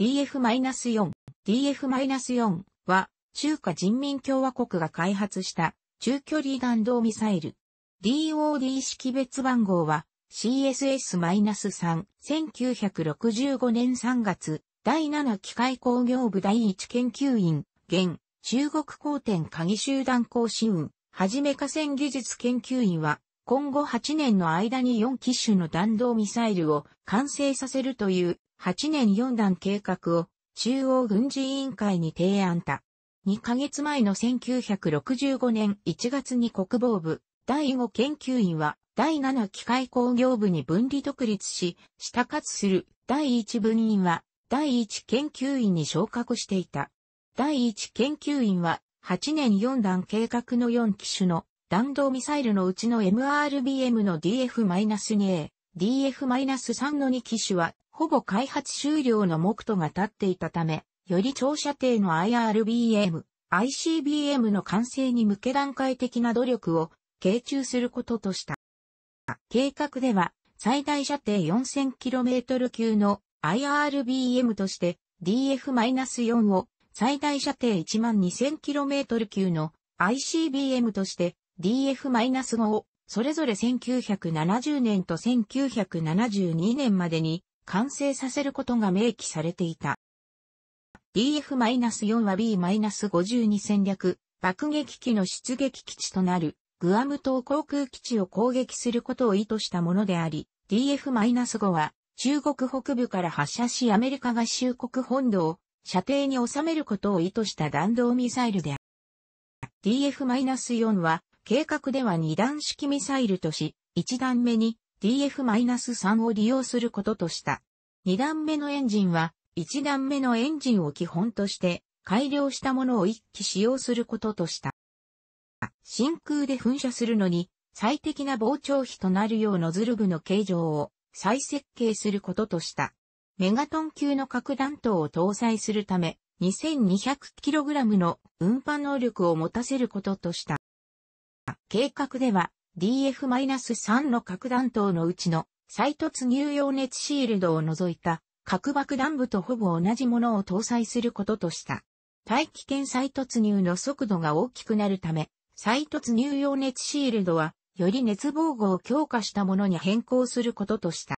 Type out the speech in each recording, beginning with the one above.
DF-4、DF-4 は中華人民共和国が開発した中距離弾道ミサイル。DOD 識別番号は CSS-3、1965年3月、第7機械工業部第1研究員、現、中国光点鍵集団講師運、はじめ河川技術研究員は、今後8年の間に4機種の弾道ミサイルを完成させるという8年4段計画を中央軍事委員会に提案た。2ヶ月前の1965年1月に国防部第5研究員は第7機械工業部に分離独立し、下活する第1分員は第1研究員に昇格していた。第1研究員は8年4段計画の4機種の弾道ミサイルのうちの MRBM の DF-2A、DF-3 の2機種はほぼ開発終了の目途が立っていたため、より長射程の IRBM、ICBM の完成に向け段階的な努力を傾注することとした。計画では最大射程 4000km 級の IRBM として DF-4 を最大射程 12000km 級の ICBM として DF-5 をそれぞれ1970年と1972年までに完成させることが明記されていた。DF-4 は B-52 戦略爆撃機の出撃基地となるグアム島航空基地を攻撃することを意図したものであり、DF-5 は中国北部から発射しアメリカ合衆国本土を射程に収めることを意図した弾道ミサイルである。DF-4 は計画では2段式ミサイルとし、1段目に DF-3 を利用することとした。2段目のエンジンは1段目のエンジンを基本として改良したものを1機使用することとした。真空で噴射するのに最適な膨張比となるようノズル部の形状を再設計することとした。メガトン級の核弾頭を搭載するため、2200kg の運搬能力を持たせることとした。計画では DF-3 の核弾頭のうちの再突入用熱シールドを除いた核爆弾部とほぼ同じものを搭載することとした。大気圏再突入の速度が大きくなるため、再突入用熱シールドはより熱防護を強化したものに変更することとした。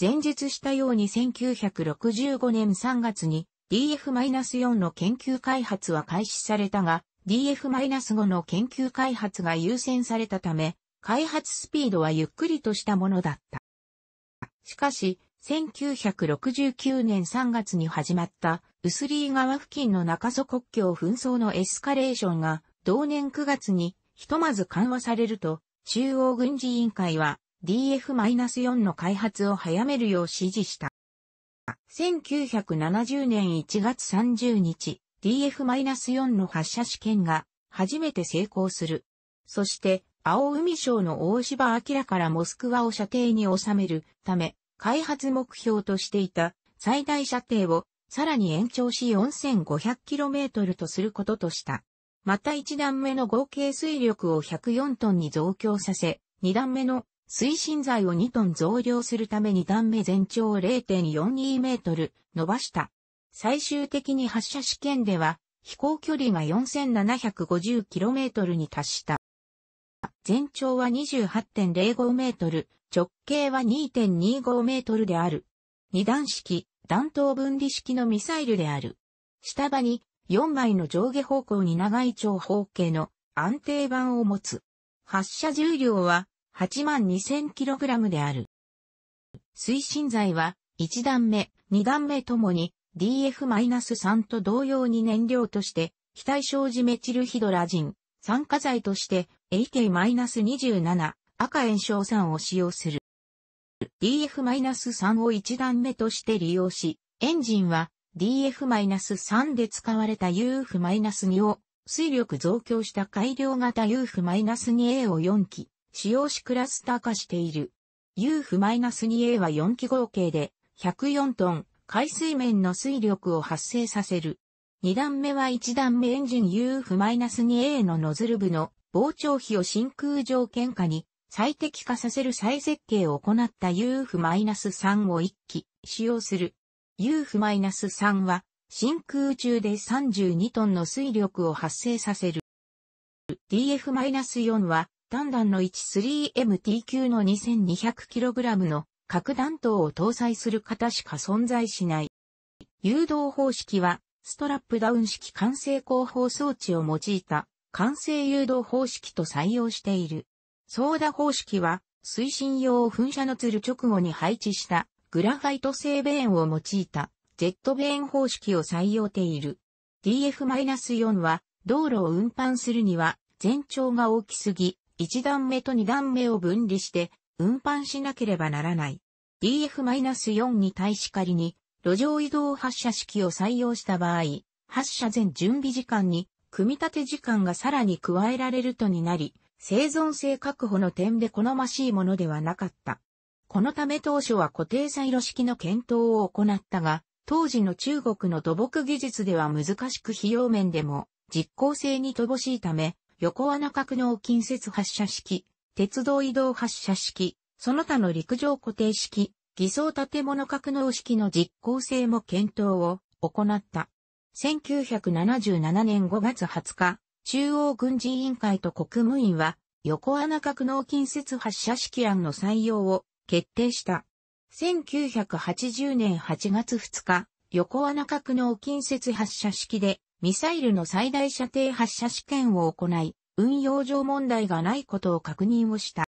前述したように1965年3月に DF-4 の研究開発は開始されたが、DF-5 の研究開発が優先されたため、開発スピードはゆっくりとしたものだった。しかし、1969年3月に始まったウスリー川付近の中曽国境紛争のエスカレーションが同年9月にひとまず緩和されると、中央軍事委員会は DF-4 の開発を早めるよう指示した。1970年1月30日、DF-4 の発射試験が初めて成功する。そして、青海省の大柴明からモスクワを射程に収めるため、開発目標としていた最大射程をさらに延長し 4500km とすることとした。また1段目の合計水力を104トンに増強させ、2段目の推進剤を2トン増量するために段目全長0.42メートル伸ばした。最終的に発射試験では飛行距離が 4750km に達した。全長は28.05メートル、直径は2.25メートルである。二段式、弾頭分離式のミサイルである。下場に4枚の上下方向に長い長方形の安定板を持つ。発射重量は 82,000kg である。推進剤は1段目、2段目ともに DF-3 と同様に燃料として非対称ジメチルヒドラジン、酸化剤として AK-27 赤炎症酸を使用する。DF-3 を1段目として利用し、エンジンは DF-3 で使われた UF-2 を水力増強した改良型 UF-2A を4機使用しクラスター化している。UF-2A は4機合計で104トン海水面の水力を発生させる。2段目は1段目エンジン UF-2A のノズル部の膨張比を真空条件下に最適化させる再設計を行った UF-3 を1機使用する。UF-3 は真空中で32トンの水力を発生させる。DF-4 は単弾の 13MT 級の 2200kg の核弾頭を搭載する型しか存在しない。誘導方式はストラップダウン式完成広報装置を用いた完成誘導方式と採用している。ソーダ方式は推進用噴射のつる直後に配置したグラファイト製ベーンを用いたジェットベーン方式を採用ている。DF-4 は道路を運搬するには全長が大きすぎ、1段目と2段目を分離して運搬しなければならない。DF-4 に対し仮に路上移動発射式を採用した場合、発射前準備時間に組み立て時間がさらに加えられるとになり、生存性確保の点で好ましいものではなかった。このため当初は固定サイロ式の検討を行ったが、当時の中国の土木技術では難しく費用面でも実行性に乏しいため、横穴格納近接発射式、鉄道移動発射式、その他の陸上固定式、偽装建物格納式の実行性も検討を行った。1977年5月20日、中央軍事委員会と国務院は横穴格納近接発射式案の採用を決定した。1980年8月2日、横穴格納近接発射式でミサイルの最大射程発射試験を行い、運用上問題がないことを確認をした。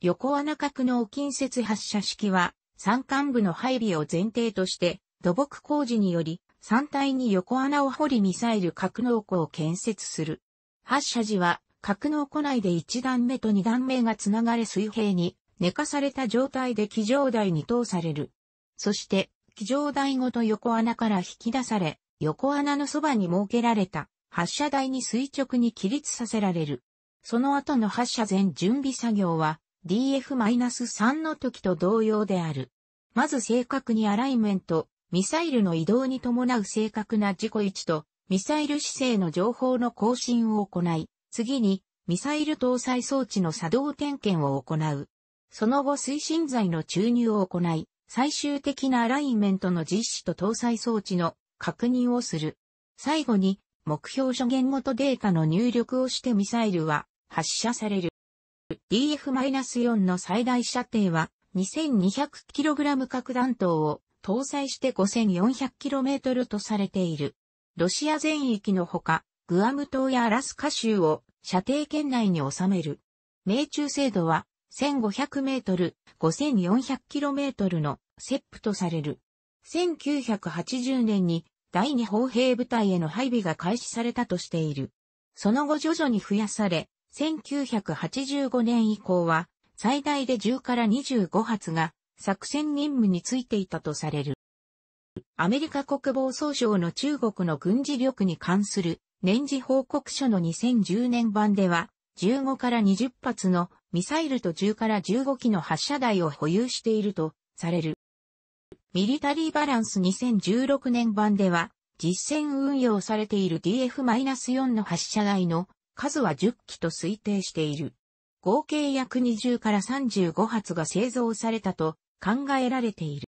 横穴格納近接発射式は、山間部の配備を前提として、土木工事により、山体に横穴を掘りミサイル格納庫を建設する。発射時は、格納庫内で1段目と2段目がつながれ水平に寝かされた状態で機上台に通される。そして、機上台ごと横穴から引き出され、横穴のそばに設けられた発射台に垂直に起立させられる。その後の発射前準備作業は DF-3 の時と同様である。まず正確にアライメント、ミサイルの移動に伴う正確な自己位置とミサイル姿勢の情報の更新を行い、次にミサイル搭載装置の作動点検を行う。その後推進剤の注入を行い、最終的なアライメントの実施と搭載装置の確認をする。最後に、目標初元元データの入力をしてミサイルは発射される。DF-4 の最大射程は 2200kg 核弾頭を搭載して 5400km とされている。ロシア全域のほか、グアム島やアラスカ州を射程圏内に収める。命中精度は1500メートル、5400キロメートルのセップとされる。1980年に第二砲兵部隊への配備が開始されたとしている。その後徐々に増やされ、1985年以降は最大で10から25発が作戦任務についていたとされる。アメリカ国防総省の中国の軍事力に関する年次報告書の2010年版では15から20発のミサイルと10から15機の発射台を保有しているとされる。ミリタリーバランス2016年版では実戦運用されている DF-4 の発射台の数は10機と推定している。合計約20から35発が製造されたと考えられている。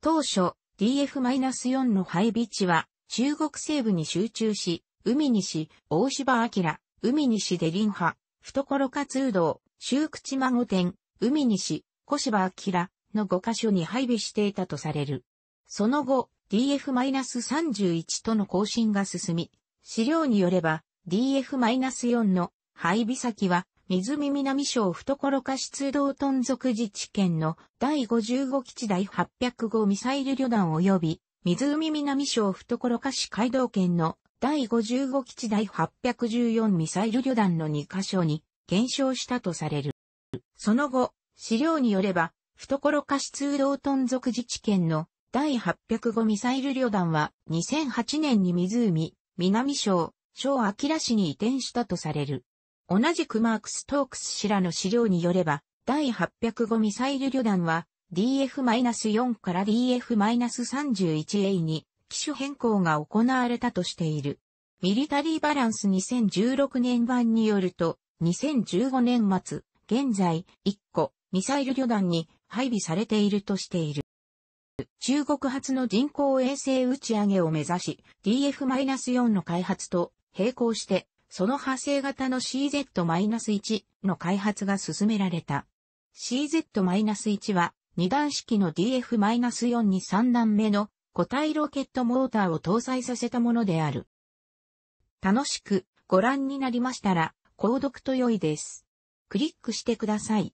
当初 DF-4 の配備地は中国西部に集中し、海西、大芝明、海西デリン派、懐活道、修口孫店、海西、小芝明の5カ所に配備していたとされる。その後、DF-31 との更新が進み、資料によれば DF-4 の配備先は、湖南省懐下出動トン属自治県の第55基地第805ミサイル旅団及び、湖南省懐下市街道県の第55基地第814ミサイル旅団の2カ所に減少したとされる。その後、資料によれば、懐下出動トン属自治県の第805ミサイル旅団は2008年に湖、南省、小明市に移転したとされる。同じくマークス・トークス氏らの資料によれば、第805ミサイル旅団は DF-4 から DF-31A に機種変更が行われたとしている。ミリタリーバランス2016年版によると、2015年末、現在、1個、ミサイル旅団に配備されているとしている。中国発の人工衛星打ち上げを目指し、DF-4 の開発と並行して、その派生型の CZ-1 の開発が進められた。CZ-1 は2段式の DF-4 に3段目の固体ロケットモーターを搭載させたものである。楽しくご覧になりましたら、購読と良いです。クリックしてください。